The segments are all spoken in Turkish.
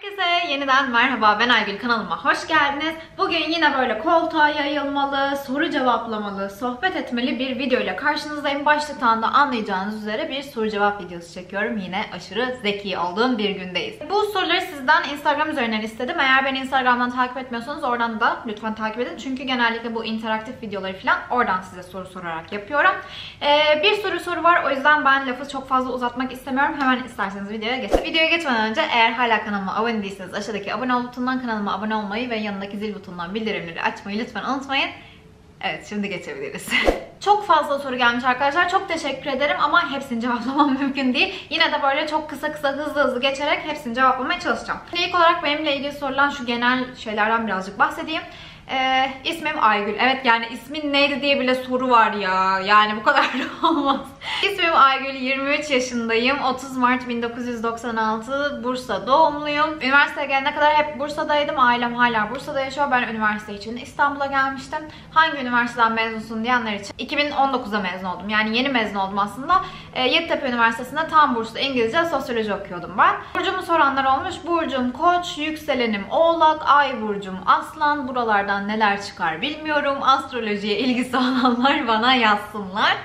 Herkese yeniden merhaba ben Aygül kanalıma hoş geldiniz. Bugün yine böyle koltuğa yayılmalı, soru cevaplamalı, sohbet etmeli bir video ile karşınızdayım. Başlıktan da anlayacağınız üzere bir soru cevap videosu çekiyorum. Yine aşırı zeki olduğum bir gündeyiz. Bu soruları sizden Instagram üzerinden istedim. Eğer beni Instagram'dan takip etmiyorsanız oradan da lütfen takip edin. Çünkü genellikle bu interaktif videoları falan oradan size soru sorarak yapıyorum. Ee, bir soru soru var o yüzden ben lafı çok fazla uzatmak istemiyorum. Hemen isterseniz videoya geçelim. Videoya geçmeden önce eğer hala kanalıma abone değilseniz aşağıdaki abone ol butonundan kanalıma abone olmayı ve yanındaki zil butonundan bildirimleri açmayı lütfen unutmayın. Evet şimdi geçebiliriz. çok fazla soru gelmiş arkadaşlar. Çok teşekkür ederim ama hepsini cevaplamam mümkün değil. Yine de böyle çok kısa kısa hızlı hızlı geçerek hepsini cevaplamaya çalışacağım. İlk olarak benimle ilgili sorulan şu genel şeylerden birazcık bahsedeyim. Ee, ismim Aygül. Evet yani ismin neydi diye bile soru var ya. Yani bu kadar da olmaz. İsmim Aygül. 23 yaşındayım. 30 Mart 1996 Bursa doğumluyum. Üniversiteye gelene kadar hep Bursa'daydım. Ailem hala Bursa'da yaşıyor. Ben üniversite için İstanbul'a gelmiştim. Hangi üniversiteden mezunsun diyenler için 2019'da mezun oldum. Yani yeni mezun oldum aslında. Ee, Yeditepe Üniversitesi'nde tam burslu İngilizce sosyoloji okuyordum ben. Burcumu soranlar olmuş. Burcum Koç, yükselenim Oğlak, Ay burcum Aslan. Buralardan neler çıkar bilmiyorum. Astrolojiye ilgisi olanlar bana yazsınlar.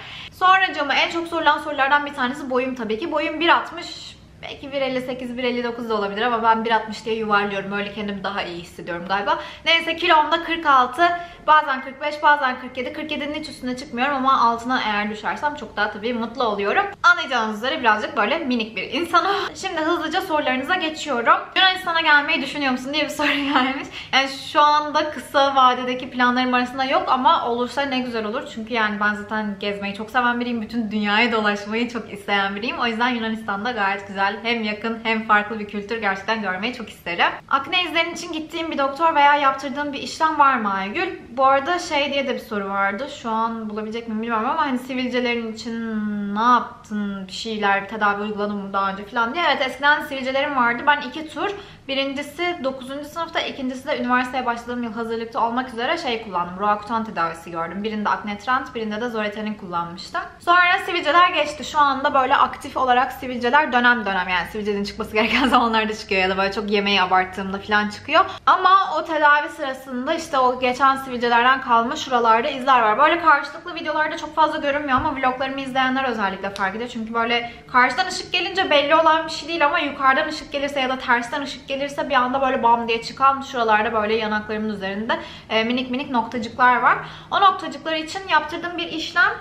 Sonra camı en çok sorulan sorulardan bir tanesi boyum tabii ki. Boyum 1.60 Belki 1.58, 1.59 da olabilir ama ben 1.60 diye yuvarlıyorum. Öyle kendimi daha iyi hissediyorum galiba. Neyse kilom da 46, bazen 45, bazen 47. 47'nin hiç üstüne çıkmıyorum ama altına eğer düşersem çok daha tabii mutlu oluyorum. Anlayacağınız üzere birazcık böyle minik bir insanım. Şimdi hızlıca sorularınıza geçiyorum. Yunanistan'a gelmeyi düşünüyor musun diye bir soru gelmiş. Yani şu anda kısa vadedeki planlarım arasında yok ama olursa ne güzel olur. Çünkü yani ben zaten gezmeyi çok seven biriyim. Bütün dünyaya dolaşmayı çok isteyen biriyim. O yüzden Yunanistan'da gayet güzel hem yakın hem farklı bir kültür gerçekten görmeyi çok isterim. Akne izlerin için gittiğim bir doktor veya yaptırdığım bir işlem var mı Aygül? Bu arada şey diye de bir soru vardı. Şu an bulabilecek miyim bilmiyorum ama hani sivilcelerin için ne yaptın? Bir şeyler, tedavi uyguladın mı daha önce falan diye. Evet eskiden sivilcelerim vardı. Ben iki tur Birincisi 9. sınıfta, ikincisi de üniversiteye başladığım yıl hazırlıkta olmak üzere şey kullandım. Roakutan tedavisi gördüm. Birinde Acnetrend, birinde de Zoretenin kullanmıştım. Sonra sivilceler geçti. Şu anda böyle aktif olarak sivilceler dönem dönem yani sivilcenin çıkması gereken zamanlarda çıkıyor ya da böyle çok yemeği abarttığımda falan çıkıyor. Ama o tedavi sırasında işte o geçen sivilcelerden kalma şuralarda izler var. Böyle karşılıklı videolarda çok fazla görünmüyor ama vloglarımı izleyenler özellikle fark ediyor. Çünkü böyle karşıdan ışık gelince belli olan bir şey değil ama yukarıdan ışık gelirse ya da tersten ışık gelirse bir anda böyle bam diye çıkan şuralarda böyle yanaklarımın üzerinde e, minik minik noktacıklar var. O noktacıkları için yaptırdığım bir işlem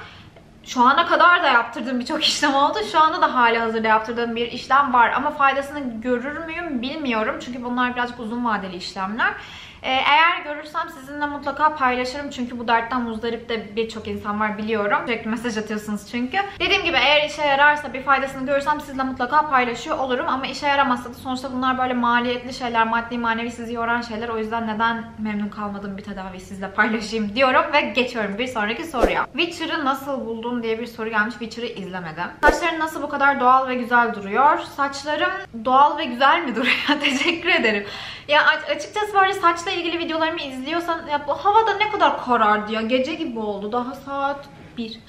şu ana kadar da yaptırdığım birçok işlem oldu. Şu anda da hali hazırda yaptırdığım bir işlem var. Ama faydasını görür müyüm bilmiyorum. Çünkü bunlar birazcık uzun vadeli işlemler. Ee, eğer görürsem sizinle mutlaka paylaşırım. Çünkü bu dertten muzdarip de birçok insan var biliyorum. Sürekli mesaj atıyorsunuz çünkü. Dediğim gibi eğer işe yararsa bir faydasını görürsem sizinle mutlaka paylaşıyor olurum. Ama işe yaramazsa da sonuçta bunlar böyle maliyetli şeyler, maddi manevi sizi yoran şeyler. O yüzden neden memnun kalmadığım bir tedavi sizle paylaşayım diyorum ve geçiyorum bir sonraki soruya. Witcher'ı nasıl buldun diye bir soru gelmiş. Witcher'ı izlemedim. Saçların nasıl bu kadar doğal ve güzel duruyor? Saçlarım doğal ve güzel mi duruyor? Teşekkür ederim. Ya açıkçası böyle ilgili videolarımı izliyorsan ya bu havada ne kadar karardı ya. Gece gibi oldu. Daha saat 1.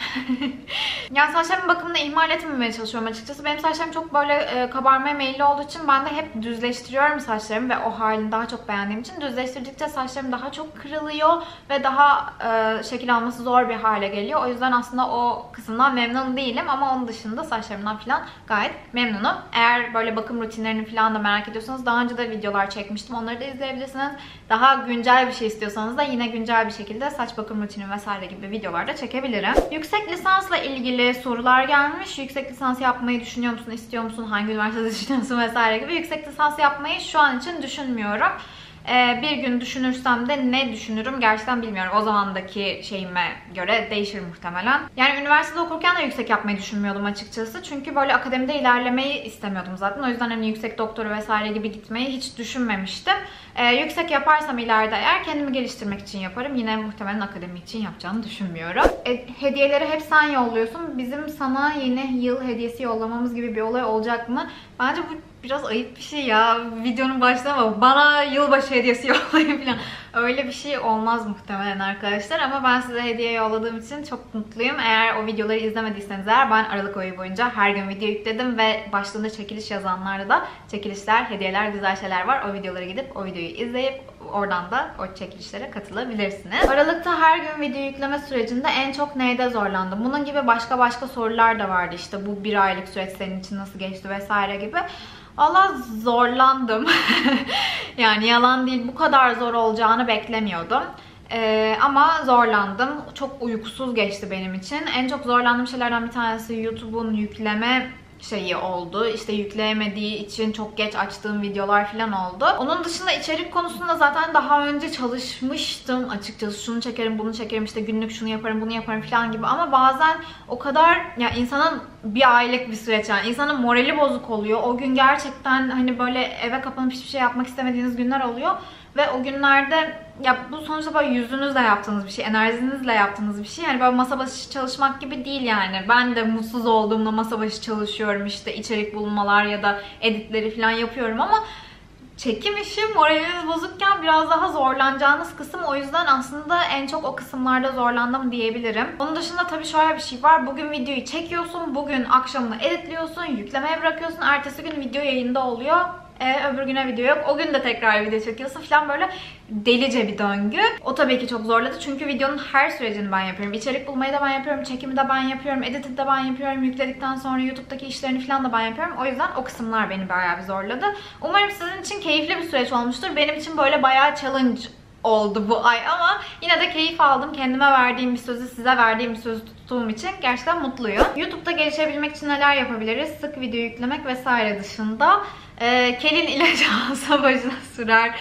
yani saçlarımın bakımını ihmal etmemeye çalışıyorum açıkçası. Benim saçlarım çok böyle e, kabarmaya meyilli olduğu için ben de hep düzleştiriyorum saçlarımı ve o halini daha çok beğendiğim için düzleştirdikçe saçlarım daha çok kırılıyor ve daha e, şekil alması zor bir hale geliyor. O yüzden aslında o kısımdan memnun değilim ama onun dışında saçlarımdan falan gayet memnunum. Eğer böyle bakım rutinlerini falan da merak ediyorsanız daha önce de videolar çekmiştim. Onları da izleyebilirsiniz. Daha güncel bir şey istiyorsanız da yine güncel bir şekilde saç bakım rutini vesaire gibi videolar da çekebilirim. Yüksek lisansla ilgili sorular gelmiş. Yüksek lisans yapmayı düşünüyor musun, istiyor musun, hangi üniversitede düşünüyorsun vesaire gibi. Yüksek lisans yapmayı şu an için düşünmüyorum. Ee, bir gün düşünürsem de ne düşünürüm gerçekten bilmiyorum. O zamandaki şeyime göre değişir muhtemelen. Yani üniversitede okurken de yüksek yapmayı düşünmüyordum açıkçası. Çünkü böyle akademide ilerlemeyi istemiyordum zaten. O yüzden hani yüksek doktoru vesaire gibi gitmeyi hiç düşünmemiştim. Ee, yüksek yaparsam ileride eğer kendimi geliştirmek için yaparım. Yine muhtemelen akademi için yapacağını düşünmüyorum. E, hediyeleri hep sen yolluyorsun. Bizim sana yeni yıl hediyesi yollamamız gibi bir olay olacak mı? Bence bu biraz ayıp bir şey ya. Videonun başında ama bana yılbaşı hediyesi yollayın falan. Öyle bir şey olmaz muhtemelen arkadaşlar ama ben size hediye yolladığım için çok mutluyum. Eğer o videoları izlemediyseniz eğer ben Aralık ayı boyunca her gün video yükledim ve başlığında çekiliş yazanlarda da çekilişler, hediyeler, güzel şeyler var. O videolara gidip o videoyu izleyip oradan da o çekilişlere katılabilirsiniz. Aralıkta her gün video yükleme sürecinde en çok neyde zorlandım? Bunun gibi başka başka sorular da vardı işte bu bir aylık süreç senin için nasıl geçti vesaire gibi. Valla zorlandım. yani yalan değil bu kadar zor olacağını beklemiyordum. Ee, ama zorlandım. Çok uykusuz geçti benim için. En çok zorlandığım şeylerden bir tanesi YouTube'un yükleme şeyi oldu. İşte yükleyemediği için çok geç açtığım videolar falan oldu. Onun dışında içerik konusunda zaten daha önce çalışmıştım açıkçası. Şunu çekerim, bunu çekerim, işte günlük şunu yaparım, bunu yaparım falan gibi. Ama bazen o kadar ya yani insanın bir aylık bir süreç yani insanın morali bozuk oluyor. O gün gerçekten hani böyle eve kapanıp hiçbir şey yapmak istemediğiniz günler oluyor. Ve o günlerde ya bu sonuçta böyle yüzünüzle yaptığınız bir şey, enerjinizle yaptığınız bir şey. Yani böyle masa başı çalışmak gibi değil yani. Ben de mutsuz olduğumda masa başı çalışıyorum işte içerik bulmalar ya da editleri falan yapıyorum ama çekim işi moraliniz bozukken biraz daha zorlanacağınız kısım. O yüzden aslında en çok o kısımlarda zorlandım diyebilirim. Onun dışında tabii şöyle bir şey var. Bugün videoyu çekiyorsun, bugün akşamını editliyorsun, yüklemeye bırakıyorsun. Ertesi gün video yayında oluyor. E, öbür güne video yok. O gün de tekrar video çekiyorsun falan böyle delice bir döngü. O tabii ki çok zorladı. Çünkü videonun her sürecini ben yapıyorum. İçerik bulmayı da ben yapıyorum. Çekimi de ben yapıyorum. Editi de ben yapıyorum. Yükledikten sonra YouTube'daki işlerini falan da ben yapıyorum. O yüzden o kısımlar beni bayağı bir zorladı. Umarım sizin için keyifli bir süreç olmuştur. Benim için böyle bayağı challenge oldu bu ay ama yine de keyif aldım. Kendime verdiğim bir sözü size verdiğim bir sözü tuttuğum için gerçekten mutluyum. YouTube'da gelişebilmek için neler yapabiliriz? Sık video yüklemek vesaire dışında. Ee, kelin ilacı alsa başına sürer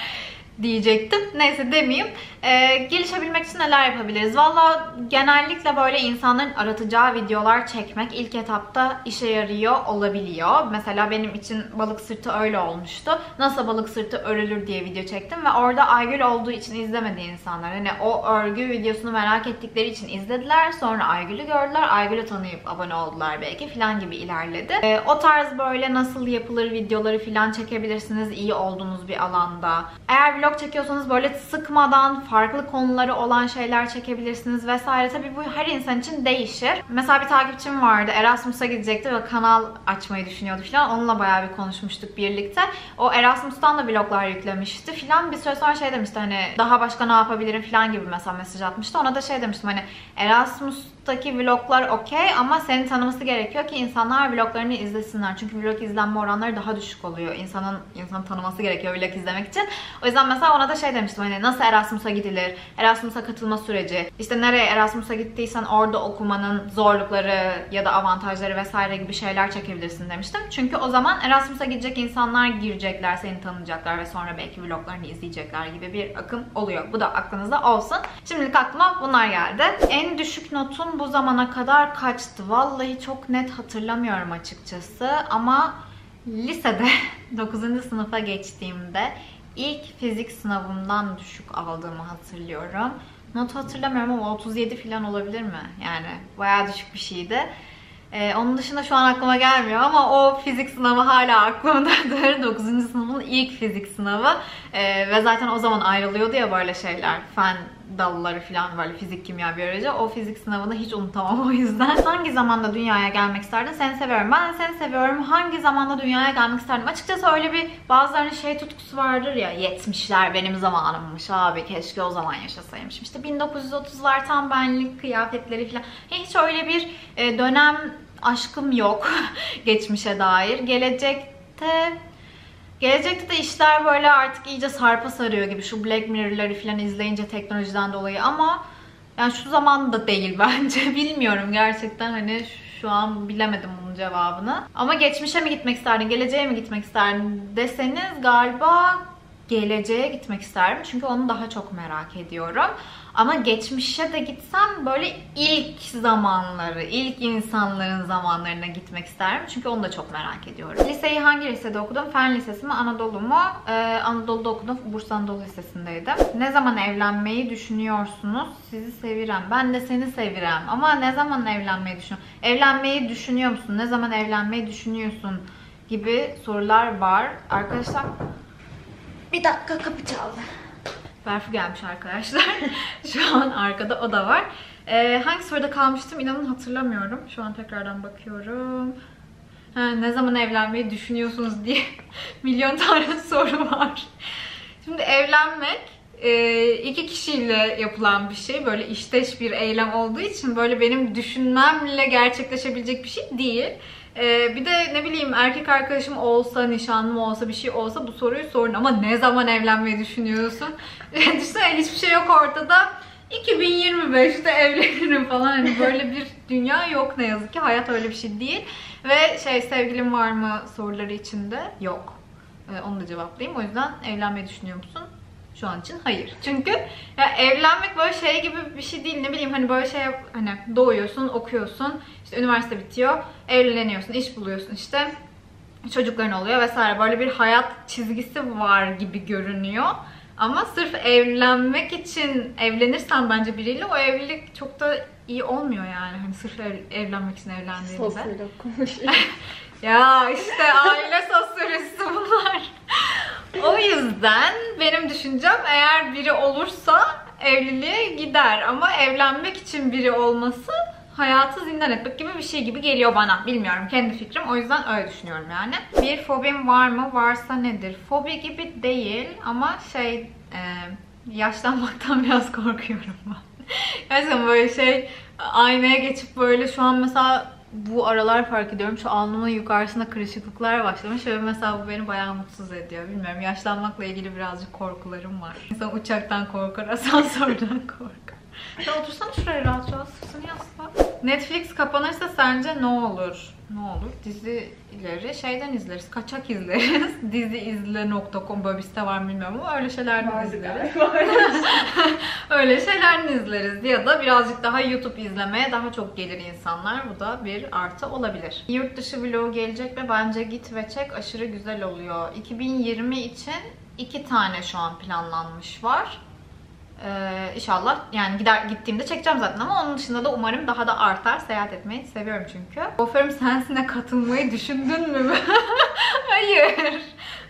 diyecektim. Neyse demeyeyim. Ee, gelişebilmek için neler yapabiliriz? Valla genellikle böyle insanların aratacağı videolar çekmek ilk etapta işe yarıyor olabiliyor. Mesela benim için balık sırtı öyle olmuştu. Nasıl balık sırtı örülür diye video çektim ve orada Aygül olduğu için izlemedi insanlar. Hani o örgü videosunu merak ettikleri için izlediler. Sonra Aygül'ü gördüler. Aygül'ü tanıyıp abone oldular belki filan gibi ilerledi. Ee, o tarz böyle nasıl yapılır videoları filan çekebilirsiniz iyi olduğunuz bir alanda. Eğer vlog çekiyorsanız böyle sıkmadan farklı konuları olan şeyler çekebilirsiniz vesaire. Tabii bu her insan için değişir. Mesela bir takipçim vardı. Erasmus'a gidecekti ve kanal açmayı düşünüyordu falan. Onunla bayağı bir konuşmuştuk birlikte. O Erasmus'tan da vloglar yüklemişti falan. Bir süre sonra şey demişti hani daha başka ne yapabilirim falan gibi mesela mesaj atmıştı. Ona da şey demiştim hani Erasmus'taki vloglar okey ama seni tanıması gerekiyor ki insanlar vloglarını izlesinler. Çünkü vlog izlenme oranları daha düşük oluyor. İnsanın insanı tanıması gerekiyor vlog izlemek için. O yüzden mesela ona da şey demiştim hani nasıl Erasmus'a gidilir? Erasmus'a katılma süreci. İşte nereye Erasmus'a gittiysen orada okumanın zorlukları ya da avantajları vesaire gibi şeyler çekebilirsin demiştim. Çünkü o zaman Erasmus'a gidecek insanlar girecekler, seni tanıyacaklar ve sonra belki vloglarını izleyecekler gibi bir akım oluyor. Bu da aklınızda olsun. Şimdilik aklıma bunlar geldi. En düşük notun bu zamana kadar kaçtı? Vallahi çok net hatırlamıyorum açıkçası ama lisede 9. sınıfa geçtiğimde ilk fizik sınavımdan düşük aldığımı hatırlıyorum. Not hatırlamıyorum ama 37 falan olabilir mi? Yani bayağı düşük bir şeydi. Ee, onun dışında şu an aklıma gelmiyor ama o fizik sınavı hala aklımdadır. 9. sınıfın ilk fizik sınavı. Ee, ve zaten o zaman ayrılıyordu ya böyle şeyler. Fen dalları falan böyle fizik, kimya, biyoloji. O fizik sınavını hiç unutamam o yüzden. Hangi zamanda dünyaya gelmek isterdin? Seni seviyorum. Ben de seni seviyorum. Hangi zamanda dünyaya gelmek isterdim? Açıkçası öyle bir bazılarının şey tutkusu vardır ya 70'ler benim zamanımmış abi keşke o zaman yaşasaymışım. İşte 1930'lar tam benlik kıyafetleri falan. Hiç öyle bir e, dönem aşkım yok geçmişe dair. Gelecekte Gelecekte de işler böyle artık iyice sarpa sarıyor gibi şu Black Mirror'ları falan izleyince teknolojiden dolayı ama yani şu zaman da değil bence. Bilmiyorum gerçekten hani şu an bilemedim bunun cevabını. Ama geçmişe mi gitmek isterdin, geleceğe mi gitmek isterdin deseniz galiba geleceğe gitmek isterim. Çünkü onu daha çok merak ediyorum. Ama geçmişe de gitsem böyle ilk zamanları, ilk insanların zamanlarına gitmek isterim. Çünkü onu da çok merak ediyorum. Liseyi hangi lisede okudum? Fen Lisesi mi, Anadolu mu? Ee, Anadolu'da okudum. Bursa Anadolu Lisesi'ndeydim. Ne zaman evlenmeyi düşünüyorsunuz? Sizi sevirem. Ben de seni sevirem. Ama ne zaman evlenmeyi düşünüyorsun? Evlenmeyi düşünüyor musun? Ne zaman evlenmeyi düşünüyorsun? Gibi sorular var. Arkadaşlar bir dakika kapı çaldı. Berfu gelmiş arkadaşlar. Şu an arkada o da var. Ee, hangi soruda kalmıştım inanın hatırlamıyorum. Şu an tekrardan bakıyorum. Ha, ne zaman evlenmeyi düşünüyorsunuz diye milyon tane soru var. Şimdi evlenmek e, iki kişiyle yapılan bir şey. Böyle işteş bir eylem olduğu için böyle benim düşünmemle gerçekleşebilecek bir şey değil. E, bir de ne bileyim erkek arkadaşım olsa, nişanlım olsa, bir şey olsa bu soruyu sorun. Ama ne zaman evlenmeyi düşünüyorsun? Düşünsene hiçbir şey yok ortada. 2025'te evlenirim falan hani böyle bir dünya yok ne yazık ki. Hayat öyle bir şey değil. Ve şey sevgilim var mı soruları içinde yok. Ee, onu da cevaplayayım. O yüzden evlenmeyi düşünüyor musun? Şu an için hayır. Çünkü ya evlenmek böyle şey gibi bir şey değil. Ne bileyim hani böyle şey hani doğuyorsun, okuyorsun, işte üniversite bitiyor, evleniyorsun, iş buluyorsun işte çocukların oluyor vesaire. Böyle bir hayat çizgisi var gibi görünüyor. Ama sırf evlenmek için evlenirsen bence biriyle o evlilik çok da iyi olmuyor yani. Hani sırf ev, evlenmek için evlendiğinde. Sosyolog konuşuyor. Ya işte aile sosyolojisi bunlar. O yüzden benim düşüncem eğer biri olursa evliliğe gider ama evlenmek için biri olması hayatı zindan etmek gibi bir şey gibi geliyor bana. Bilmiyorum kendi fikrim. O yüzden öyle düşünüyorum yani. Bir fobim var mı? Varsa nedir? Fobi gibi değil ama şey e, yaşlanmaktan biraz korkuyorum ben. Gerçekten böyle şey aynaya geçip böyle şu an mesela bu aralar fark ediyorum. Şu alnımın yukarısında kırışıklıklar başlamış ve mesela bu beni bayağı mutsuz ediyor. Bilmiyorum yaşlanmakla ilgili birazcık korkularım var. İnsan uçaktan korkar, asansörden korkar. Sen otursana şuraya rahat rahat sırtını yasla. Netflix kapanırsa sence ne olur? Ne olur? Dizileri şeyden izleriz. Kaçak izleriz. Diziizle.com böyle bir site var bilmiyorum ama öyle şeylerden izleriz. öyle şeylerini izleriz ya da birazcık daha YouTube izlemeye daha çok gelir insanlar. Bu da bir artı olabilir. Yurt dışı vlog gelecek ve bence git ve çek aşırı güzel oluyor. 2020 için iki tane şu an planlanmış var. Ee, inşallah yani gider gittiğimde çekeceğim zaten ama onun dışında da umarım daha da artar. Seyahat etmeyi seviyorum çünkü. Kuaförüm sensine katılmayı düşündün mü? Hayır.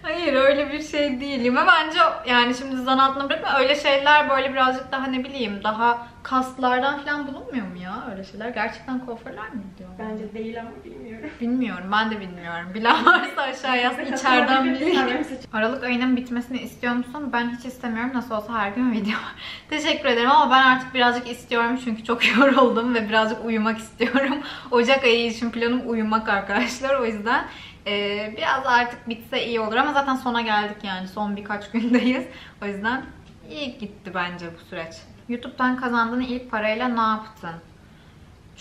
Hayır öyle bir şey değilim. Ve bence yani şimdi zan altına bırakma öyle şeyler böyle birazcık daha ne bileyim daha kaslardan falan bulunmuyor mu ya öyle şeyler? Gerçekten kuaförler mi diyor? Bence değil ama bilmiyorum. Bilmiyorum ben de bilmiyorum. Bilen varsa aşağı yazsın içeriden bileyim. Aralık ayının bitmesini istiyor musun? Ben hiç istemiyorum. Nasıl olsa her gün video var. Teşekkür ederim ama ben artık birazcık istiyorum çünkü çok yoruldum ve birazcık uyumak istiyorum. Ocak ayı için planım uyumak arkadaşlar. O yüzden ee, biraz artık bitse iyi olur ama zaten sona geldik yani. Son birkaç gündeyiz. O yüzden iyi gitti bence bu süreç. YouTube'dan kazandığın ilk parayla ne yaptın?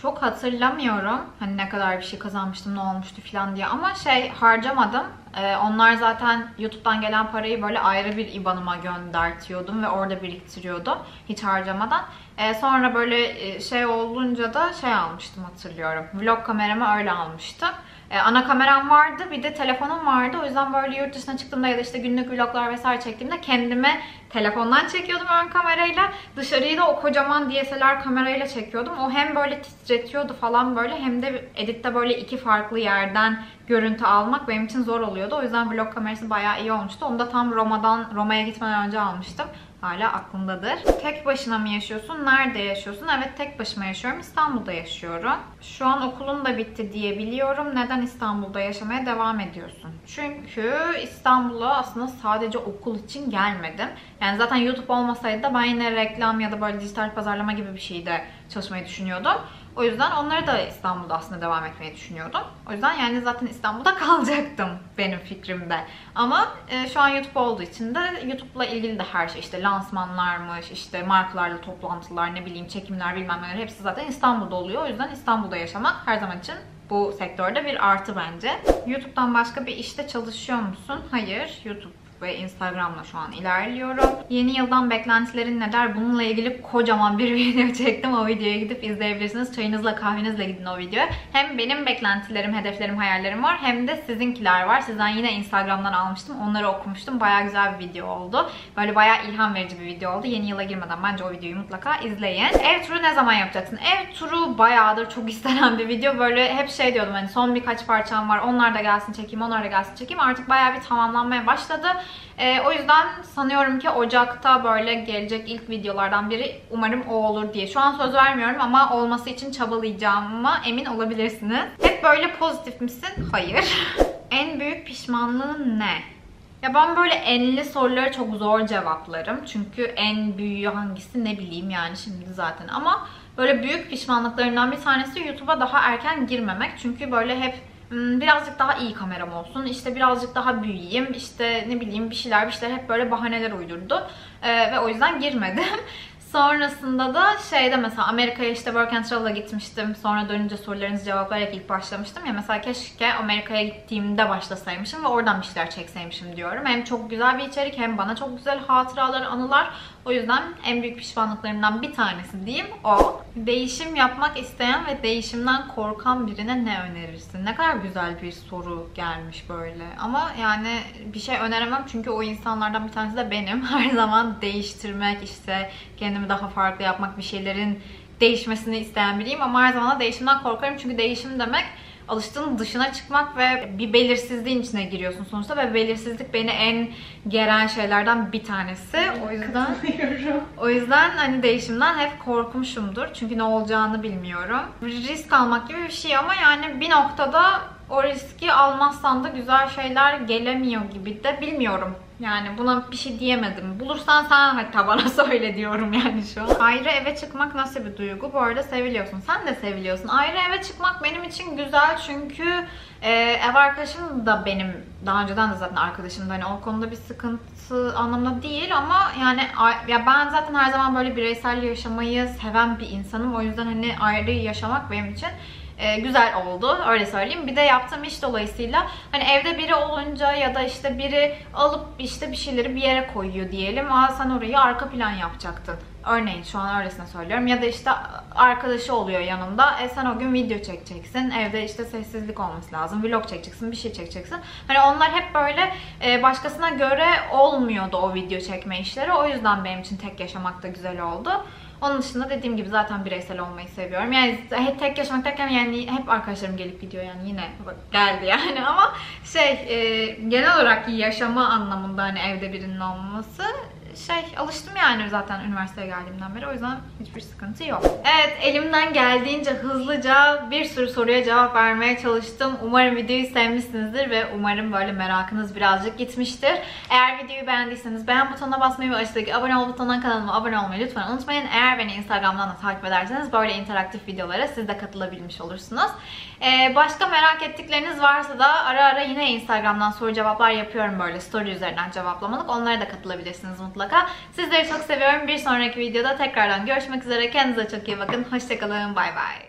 Çok hatırlamıyorum. Hani ne kadar bir şey kazanmıştım, ne olmuştu falan diye. Ama şey harcamadım. Ee, onlar zaten YouTube'dan gelen parayı böyle ayrı bir IBAN'ıma göndertiyordum ve orada biriktiriyordum. Hiç harcamadan. Ee, sonra böyle e, şey olunca da şey almıştım hatırlıyorum. Vlog kameramı öyle almıştım. Ee, ana kameram vardı bir de telefonum vardı. O yüzden böyle yurt dışına çıktığımda ya da işte günlük vloglar vesaire çektiğimde kendime telefondan çekiyordum ön kamerayla. Dışarıyı da o kocaman DSLR kamerayla çekiyordum. O hem böyle titretiyordu falan böyle hem de editte böyle iki farklı yerden görüntü almak benim için zor oluyordu. O yüzden vlog kamerası bayağı iyi olmuştu. Onu da tam Roma'dan Roma'ya gitmeden önce almıştım. Hala aklımdadır. Tek başına mı yaşıyorsun? Nerede yaşıyorsun? Evet tek başıma yaşıyorum. İstanbul'da yaşıyorum. Şu an okulun da bitti diye biliyorum. Neden İstanbul'da yaşamaya devam ediyorsun? Çünkü İstanbul'a aslında sadece okul için gelmedim. Yani zaten YouTube olmasaydı da ben yine reklam ya da böyle dijital pazarlama gibi bir şeyde çalışmayı düşünüyordum. O yüzden onları da İstanbul'da aslında devam etmeyi düşünüyordum. O yüzden yani zaten İstanbul'da kalacaktım benim fikrimde. Ama e, şu an YouTube olduğu için de YouTube'la ilgili de her şey işte lansmanlarmış, işte markalarla toplantılar, ne bileyim çekimler bilmem neler hepsi zaten İstanbul'da oluyor. O yüzden İstanbul'da yaşamak her zaman için bu sektörde bir artı bence. YouTube'dan başka bir işte çalışıyor musun? Hayır. YouTube ve Instagram'la şu an ilerliyorum. Yeni yıldan beklentilerin neler? Bununla ilgili kocaman bir video çektim. O videoya gidip izleyebilirsiniz. Çayınızla kahvenizle gidin o videoya. Hem benim beklentilerim, hedeflerim, hayallerim var. Hem de sizinkiler var. Sizden yine Instagram'dan almıştım. Onları okumuştum. Baya güzel bir video oldu. Böyle baya ilham verici bir video oldu. Yeni yıla girmeden bence o videoyu mutlaka izleyin. Ev turu ne zaman yapacaksın? Ev turu bayağıdır çok istenen bir video. Böyle hep şey diyordum hani son birkaç parçam var. Onlar da gelsin çekeyim, onlar da gelsin çekeyim. Artık baya bir tamamlanmaya başladı. Ee, o yüzden sanıyorum ki Ocak'ta böyle gelecek ilk videolardan biri umarım o olur diye. Şu an söz vermiyorum ama olması için çabalayacağıma emin olabilirsiniz. Hep böyle pozitif misin? Hayır. en büyük pişmanlığın ne? Ya ben böyle enli soruları çok zor cevaplarım. Çünkü en büyüğü hangisi ne bileyim yani şimdi zaten. Ama böyle büyük pişmanlıklarımdan bir tanesi YouTube'a daha erken girmemek. Çünkü böyle hep birazcık daha iyi kameram olsun, işte birazcık daha büyüyeyim, işte ne bileyim bir şeyler bir şeyler hep böyle bahaneler uydurdu. Ee, ve o yüzden girmedim. Sonrasında da şeyde mesela Amerika'ya işte Work and Travel'a gitmiştim. Sonra dönünce sorularınızı cevaplayarak ilk başlamıştım ya. Mesela keşke Amerika'ya gittiğimde başlasaymışım ve oradan bir şeyler çekseymişim diyorum. Hem çok güzel bir içerik hem bana çok güzel hatıralar, anılar. O yüzden en büyük pişmanlıklarımdan bir tanesi diyeyim o. Değişim yapmak isteyen ve değişimden korkan birine ne önerirsin? Ne kadar güzel bir soru gelmiş böyle. Ama yani bir şey öneremem çünkü o insanlardan bir tanesi de benim. Her zaman değiştirmek işte kendimi daha farklı yapmak bir şeylerin değişmesini isteyen biriyim ama her zaman da değişimden korkarım çünkü değişim demek alıştığın dışına çıkmak ve bir belirsizliğin içine giriyorsun sonuçta ve belirsizlik beni en geren şeylerden bir tanesi. O yüzden o yüzden hani değişimden hep korkmuşumdur. Çünkü ne olacağını bilmiyorum. Risk almak gibi bir şey ama yani bir noktada o riski almazsan da güzel şeyler gelemiyor gibi de bilmiyorum. Yani buna bir şey diyemedim. Bulursan sen hatta bana söyle diyorum yani şu an. Ayrı eve çıkmak nasıl bir duygu? Bu arada seviliyorsun. Sen de seviliyorsun. Ayrı eve çıkmak benim için güzel çünkü e, ev arkadaşım da benim daha önceden de zaten arkadaşımdı. Hani o konuda bir sıkıntı anlamında değil ama yani ya ben zaten her zaman böyle bireysel yaşamayı seven bir insanım. O yüzden hani ayrı yaşamak benim için e, güzel oldu öyle söyleyeyim. Bir de yaptığım iş dolayısıyla hani evde biri olunca ya da işte biri alıp işte bir şeyleri bir yere koyuyor diyelim. Aa sen orayı arka plan yapacaktın. Örneğin şu an öylesine söylüyorum. Ya da işte arkadaşı oluyor yanında. E sen o gün video çekeceksin. Evde işte sessizlik olması lazım. Vlog çekeceksin. Bir şey çekeceksin. Hani onlar hep böyle e, başkasına göre olmuyordu o video çekme işleri. O yüzden benim için tek yaşamak da güzel oldu. Onun dışında dediğim gibi zaten bireysel olmayı seviyorum. Yani hep tek yaşamak derken yani hep arkadaşlarım gelip gidiyor yani yine bak geldi yani ama şey e, genel olarak yaşama anlamında hani evde birinin olması şey alıştım yani zaten üniversiteye geldiğimden beri o yüzden hiçbir sıkıntı yok. Evet elimden geldiğince hızlıca bir sürü soruya cevap vermeye çalıştım. Umarım videoyu sevmişsinizdir ve umarım böyle merakınız birazcık gitmiştir. Eğer videoyu beğendiyseniz beğen butonuna basmayı ve aşağıdaki abone ol butonundan kanalıma abone olmayı lütfen unutmayın. Eğer beni Instagram'dan da takip ederseniz böyle interaktif videolara siz de katılabilmiş olursunuz. Ee, başka merak ettikleriniz varsa da ara ara yine Instagram'dan soru cevaplar yapıyorum böyle story üzerinden cevaplamalık. Onlara da katılabilirsiniz mutlaka. Sizleri çok seviyorum. Bir sonraki videoda tekrardan görüşmek üzere. Kendinize çok iyi bakın. Hoşçakalın. Bay bay.